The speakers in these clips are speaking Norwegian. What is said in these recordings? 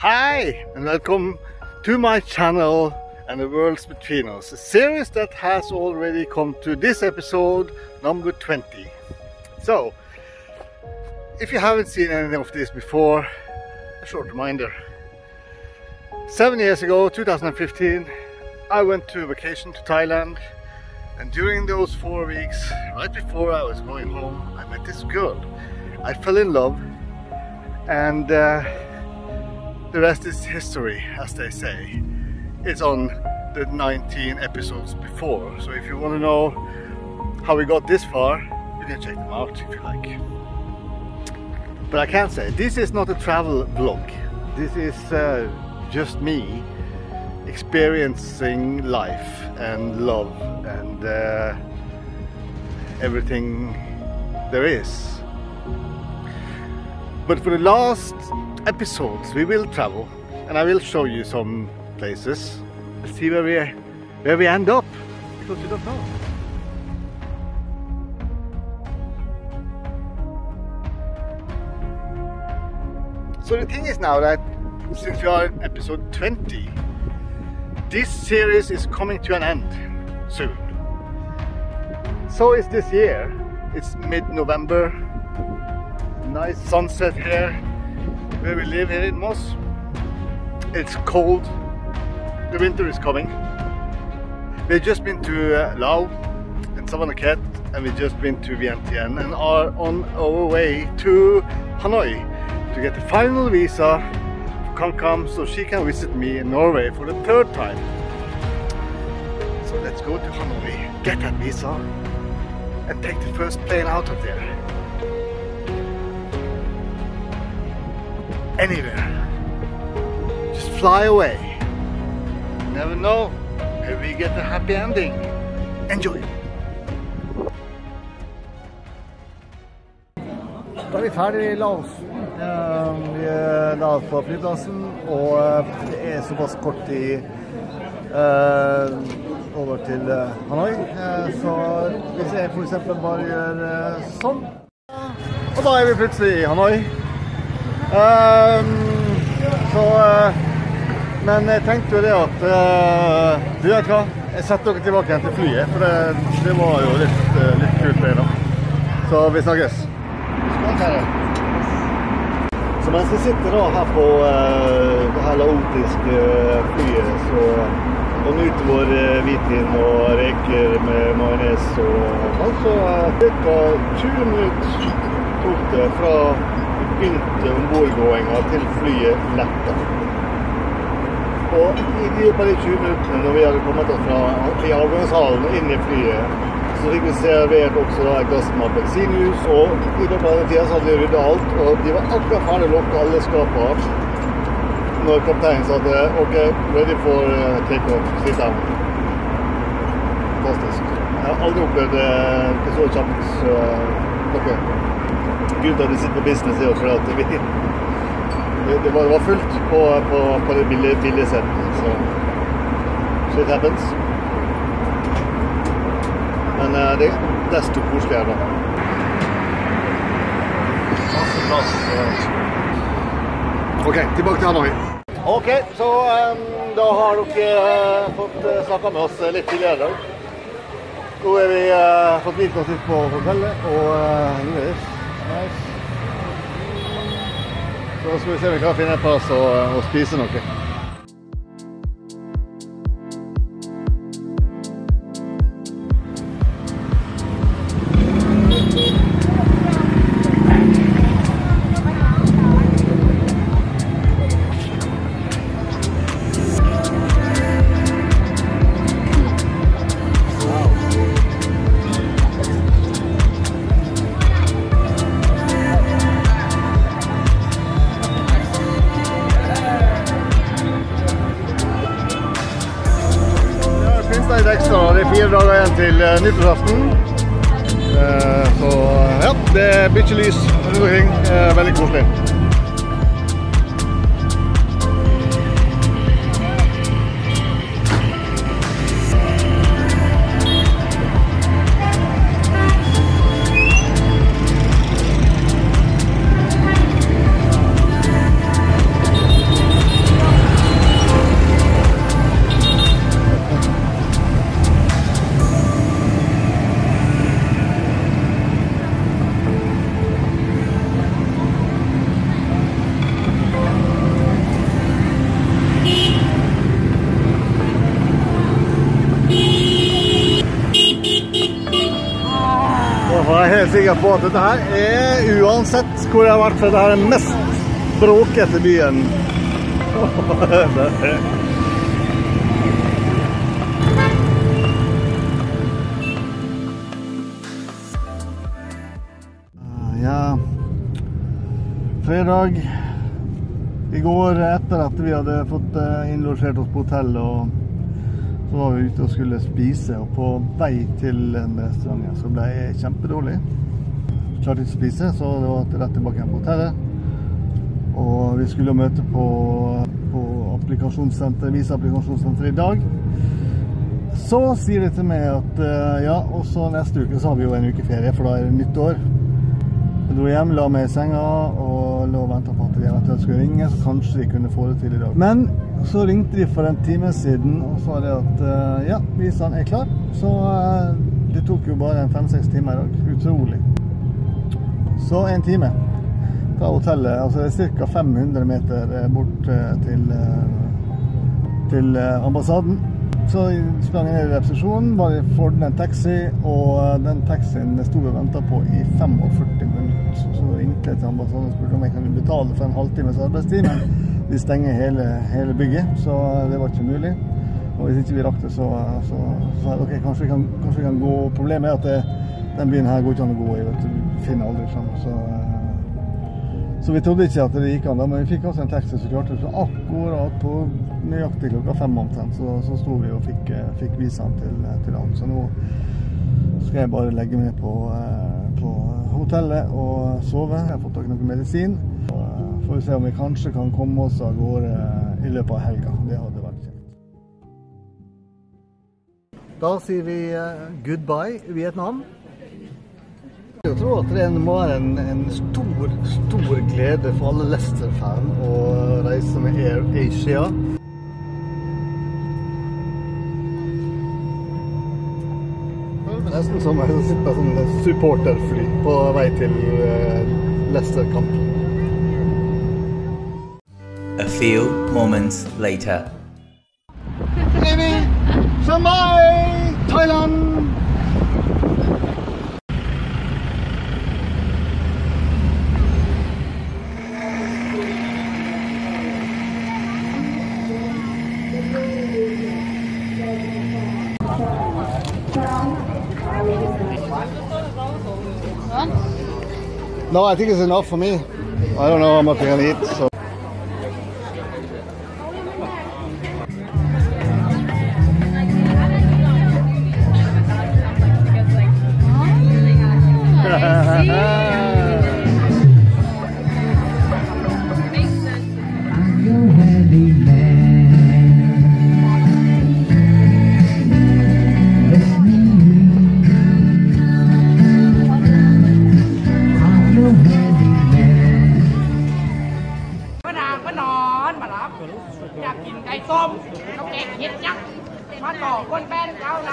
Hi, and welcome to my channel and the worlds between us. A series that has already come to this episode, number 20. So, if you haven't seen any of this before, a short reminder. Seven years ago, 2015, I went to vacation to Thailand. And during those four weeks, right before I was going home, I met this girl. I fell in love, and uh, the rest is history, as they say. It's on the 19 episodes before. So if you want to know how we got this far, you can check them out if you like. But I can say this is not a travel vlog. This is uh, just me experiencing life and love and uh, everything there is. But for the last episodes we will travel and I will show you some places. Let's see where we where we end up because we don't know. So the thing is now that since we are in episode 20, this series is coming to an end soon. So is this year. It's mid-November. Nice sunset here where we live here in Moss. It's cold. The winter is coming. We've just been to uh, Lao and Savannakhet and we've just been to Vientiane and are on our way to Hanoi to get the final visa for Kam so she can visit me in Norway for the third time. So let's go to Hanoi, get that visa and take the first plane out of there. Anywhere. Just fly away. You never know. Maybe we get a happy ending. Enjoy. Da er vi ferdig i Laos. Eh, Vi la oss på flyplassen, og eh, det er såpass kort tid eh, over til eh, Hanoi. Så hvis jeg f.eks. bare gjør sånn Og da er vi plutselig i Hanoi. Eh, Så eh, Men jeg tenkte jo det at eh, Du vet hva? Jeg setter dere tilbake igjen til flyet, for det, det var jo litt, eh, litt kult, det. da. Så vi snakkes. Skål, kjære. Så mens vi sitter da her på det her laotiske flyet, så og nyter vår hvitvin og reker med majones og sånn, så uh, ca. 20 minutter det fra vi begynte ombordgåinga til flyet letta. Og i de av de 20 minuttene når vi hadde kommet oss fra i avgangshallen og inn i flyet, så fikk vi servert også da et glass med appelsinjuice. Og i løpet av den tida hadde vi rydda alt, og de var akkurat ferdig lukka alle skapene når kapteinen sa at OK, ready for takeoff, take-off, sit down. Fantastisk. Jeg har aldri opplevd det så kjapt. Så, Grunnen til at vi sitter på business, er jo fordi at vi det, var, det var fullt på, på, på det billige, billige settet. Så shit happens. Men uh, det er desto koseligere da. OK, tilbake til Hanoi. OK, så um, da har dere uh, fått uh, snakka med oss litt tidligere. Nå har vi uh, fått vite oss litt på hotellet, og uh, nå er det nice. Så skal vi se om vi kan finne et plass å, å spise noe. Nyttårsaften. Eh, så ja, det er mye lys rundt omkring. Eh, veldig koselig. Helt sikker på at dette her er, uansett hvor jeg har vært, for dette her er mest bråkete byen. Ja Fredag i går, etter at vi hadde fått eh, innlosjert oss på hotell, og så var vi ute og skulle spise. Og på vei til den restauranten så ble jeg kjempedårlig. Klarte ikke å spise, så det var rett tilbake igjen på hotellet. Og vi skulle møte på, på applikasjonssenter, Visa applikasjonssenter i dag. Så sier de til meg at eh, ja, og så neste uke så har vi jo en uke ferie, for da er det nytt år. Jeg dro hjem, la meg i senga og lå og venta på at de eventuelt skulle ringe, så kanskje de kunne få det til i dag. Men så ringte de for en time siden og sa det at uh, ja, visaen er klar. Så uh, det tok jo bare fem-seks timer i dag. Utrolig. Så en time fra hotellet. Altså det er ca. 500 meter eh, bort til, til ambassaden. Så sprang jeg ned i resepsjonen, bare fordret en taxi, og den taxien sto vi og venta på i 45 minutter. Så ringte jeg til ambassaden og spurte om jeg kunne betale for en halvtimes arbeidstid, men de stenger hele, hele, bygget, så det var ikke mulig. Og hvis ikke vi rakk det, så sa jeg ok, kanskje vi, kan, kanskje vi kan gå Problemet er at det, den byen her går ikke an å gå i. vet Du finner aldri fram. Så, eh, så vi trodde ikke at det gikk an, da, men vi fikk også en taxi som klarte det. Akkurat på nøyaktig klokka fem omtrent, så, så sto vi og fikk, eh, fikk visaen til, til han. Så nå skal jeg bare legge meg på, eh, på hotellet og sove. Jeg har fått tak i noe medisin. Så får vi se om vi kanskje kan komme oss av gårde i løpet av helga. Det hadde vært kjekt. Da sier vi goodbye Vietnam. Jeg tror at det må være en, en stor, stor glede for alle Leicester-fan å reise med Air Asia. nesten som jeg sitter på sånn supporterfly på vei til Leicester-kamp. A few moments later. No, I think it's enough for me. I don't know how much I can eat, so. ครัอยากกินไก่ต้มต้องแกกเห็ดยักษ์มาต่อคนแป้นเขาไหน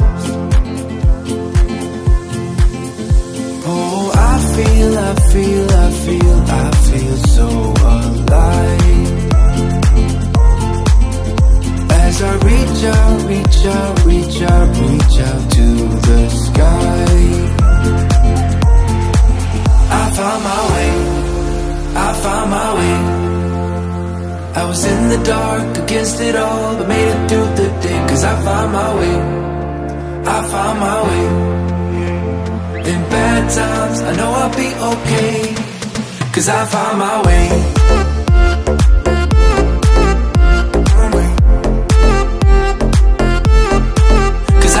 I feel, I feel, I feel so alive. As I reach out, reach out, reach out, reach out to the sky. I found my way, I found my way. I was in the dark against it all, but made it through the day. Cause I found my way, I found my way. Bad times, I know I'll be okay. Cause I found my way. Cause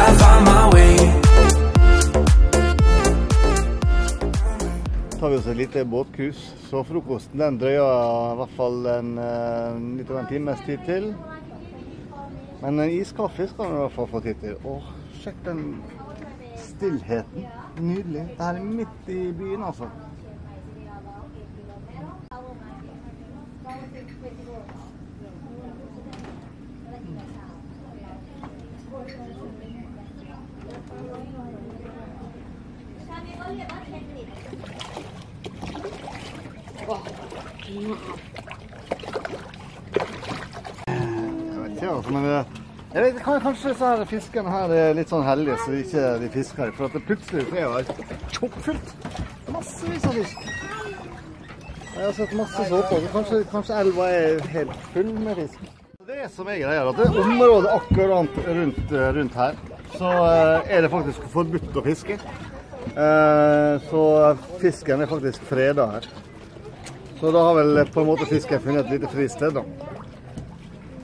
tar vi oss et lite båtcruise. Så frokosten den drøyer i hvert fall en, eh, litt over times tid til. Men en iskaffe skal vi i hvert fall få tid til. Åh, sjekk den stillheten. Nydelig. Det er midt i byen, altså. Jeg vet ikke, altså, men eh, jeg vet, kanskje disse her fiskerne her er litt sånn heldige så ikke de fisker. For at det plutselig så er det kjoppfullt. Massevis av fisk. Jeg har sett masse såper. så Kanskje, kanskje elva er helt full med fisk. Det som er greia, er at det området akkurat rundt, eh, rundt her, så eh, er det faktisk forbudt å fiske. Eh, Så fisken er faktisk freda her. Så da har vel på en måte fisken funnet et lite fristed, da.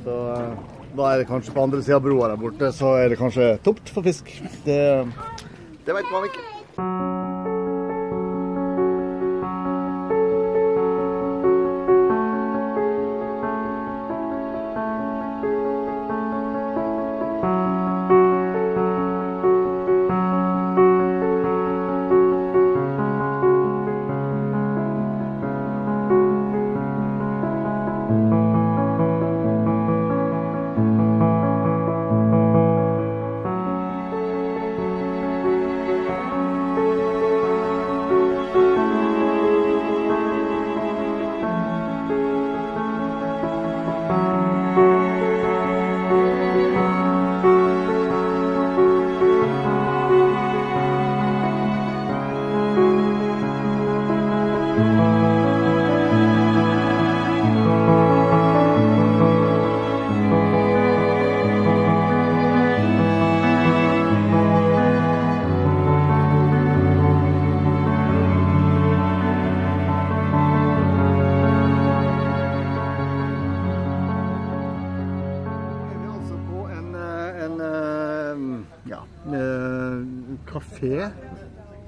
Så eh, da er det kanskje på andre sida av broa der borte, så er det kanskje tomt for fisk. Det, det vet man ikke.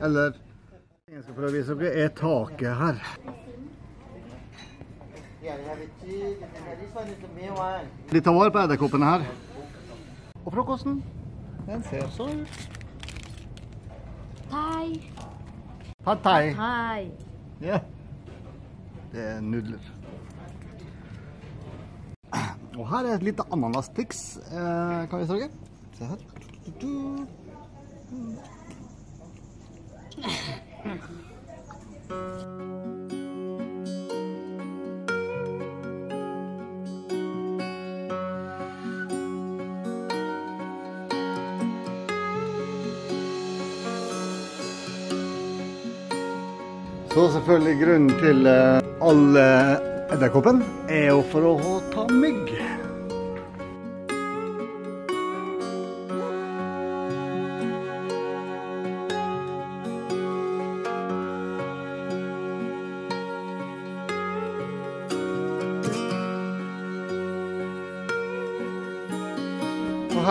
Eller jeg skal prøve å vise dere, er taket her. De tar vare på edderkoppene her. Og frokosten, den ser sånn ut. Thai. Pad thai. Thai. Ja. Det er nudler. Og her er et lite ananastiks. Eh, kan vi dere? Se her. Så selvfølgelig grunnen til eh, all edderkoppen er jo for å ta mygg.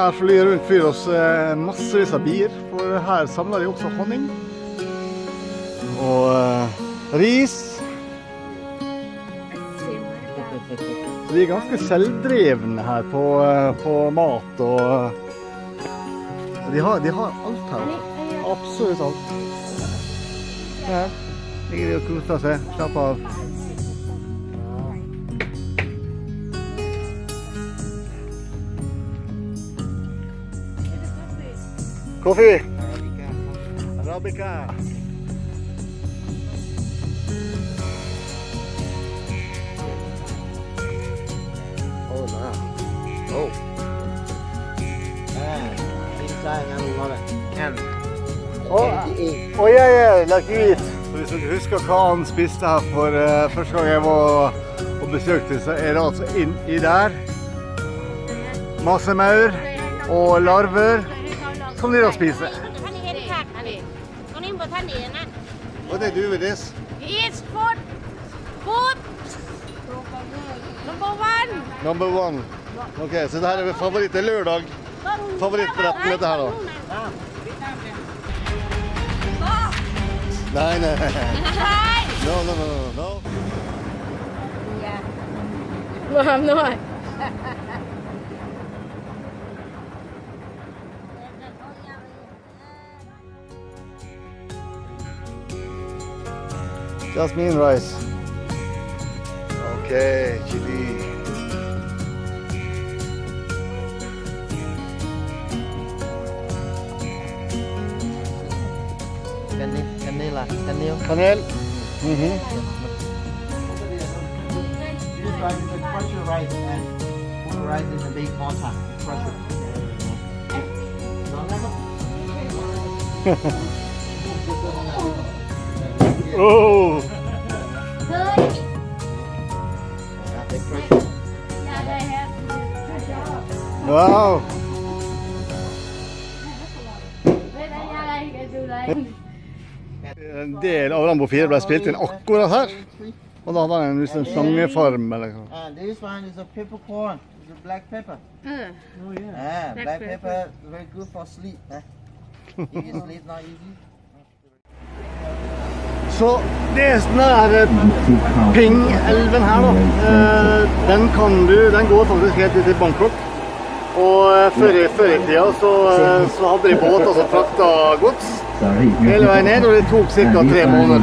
Her flyr rundt flyr oss eh, massevis av bier, for her samler de også honning. Og eh, ris. Så de er ganske selvdrevne her på, eh, på mat og de har, de har alt her. Absolutt alt. Her ligger de og koser seg. Slapp av. Coffee. Arabica. Oh, wow. Oh. Inside I love it. And Oh, oh yeah, yeah, like eat. Hvis dere husker hva han spiste her for uh, første gang jeg var og besøkte, så er det altså inni der masse maur og larver som dere spiser. What they do with dette? It's food. Food. Number one. Number. Ok, Så dette er favoritt til lørdag. Favorittretten dette her, da. Nei, nei. No, no, no, no. no. Yeah. Mom. Jasmine rice. Okay, chili. Canil, canela, canil. Kanel. Mhm. This rice is a crusher rice and put rice in a big mortar. Crusher. No, no, no. Oh. เฮ้ย Yeah, they crush it. อย่าได้ฮะ Wow. เฮ้ยได้ยังไงกันดูเลย En del av Rambo 4 ble spilt inn akkurat her. Og da hadde han en, en slangefarm eller noe. Uh, this one is a peppercorn. It's a black pepper. เออ Yeah, Black black, pepper. pepper. very good for sleep. Eh? if you sleep not easy. Så nesten er sånn Ping-elven her, da. eh, Den kan du Den går faktisk helt ut til Bangkok. Og eh, før i, i tida så, eh, så hadde de båt som frakta gods hele veien ned, og det tok ca. tre måneder.